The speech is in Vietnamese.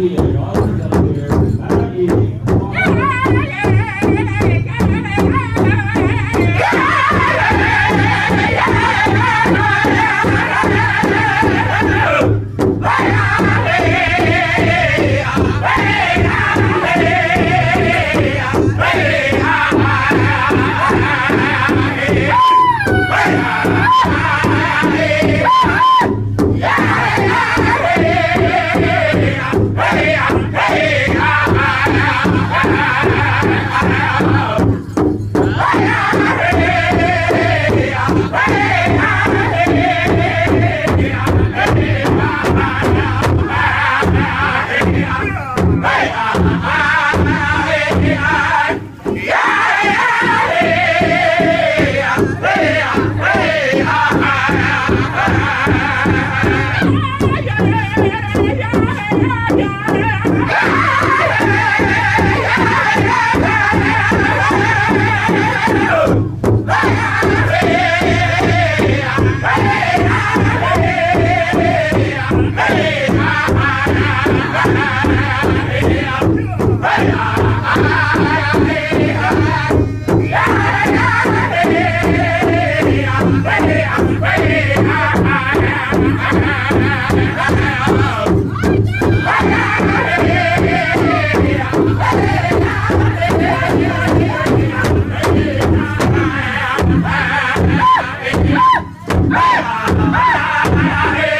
đi rồi đó Yeah. Hey! Ah!